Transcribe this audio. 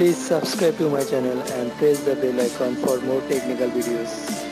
Please subscribe to my channel and press the bell icon for more technical videos.